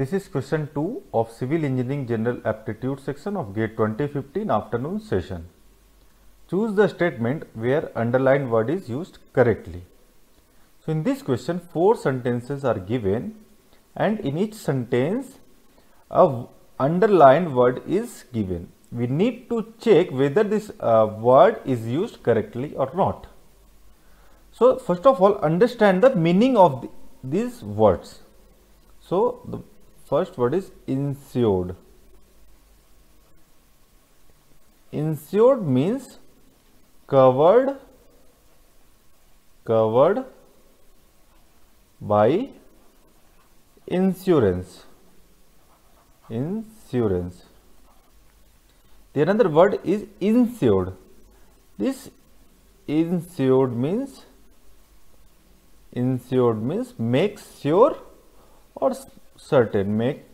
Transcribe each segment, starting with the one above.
This is question 2 of Civil Engineering General Aptitude section of GATE 2015 afternoon session. Choose the statement where underlined word is used correctly. So, in this question four sentences are given and in each sentence a underlined word is given. We need to check whether this uh, word is used correctly or not. So, first of all understand the meaning of the, these words. So, the first word is insured. Insured means covered covered by insurance insurance the another word is ensured this ensured means ensured means make sure or certain make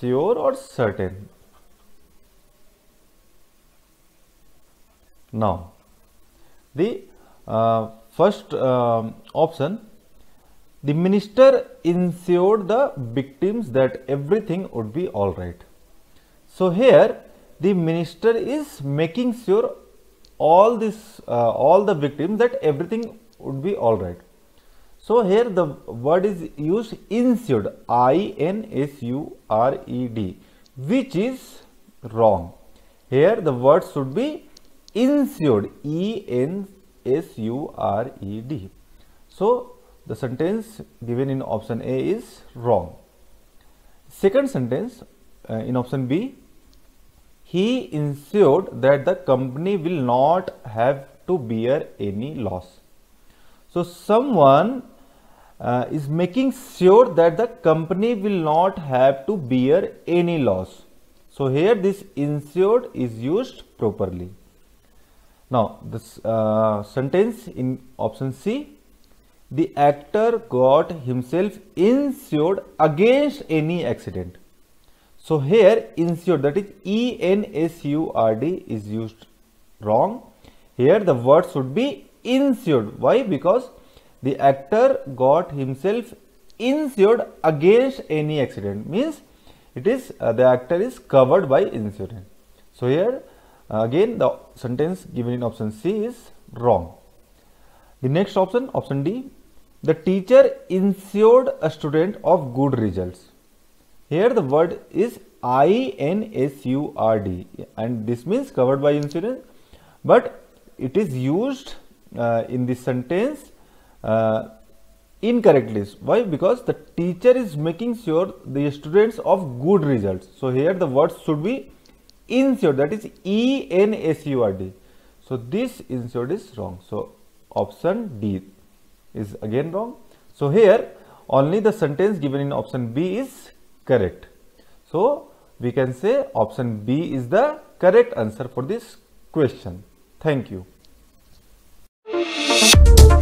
sure or certain. Now the uh, first uh, option the minister insured the victims that everything would be all right. So here the minister is making sure all this uh, all the victims that everything would be all right. So here the word is used insured i n s u r e d which is wrong. Here the word should be ensured e n s u r e d. So the sentence given in option a is wrong. Second sentence uh, in option b he ensured that the company will not have to bear any loss so someone uh, is making sure that the company will not have to bear any loss. So here this ensured is used properly. Now this uh, sentence in option C, the actor got himself ensured against any accident. So here ensured that is E N S U R D is used wrong. Here the word should be insured. Why? Because the actor got himself insured against any accident means it is uh, the actor is covered by insurance. So here uh, again the sentence given in option C is wrong. The next option option D the teacher insured a student of good results. Here the word is I N S U R D and this means covered by insurance but it is used uh, in this sentence uh, incorrectly. Why? Because the teacher is making sure the students of good results. So here the word should be ensured that is E N S U R D. So this insured is wrong. So option D is again wrong. So here only the sentence given in option B is correct. So we can say option B is the correct answer for this question. Thank you. Thank you.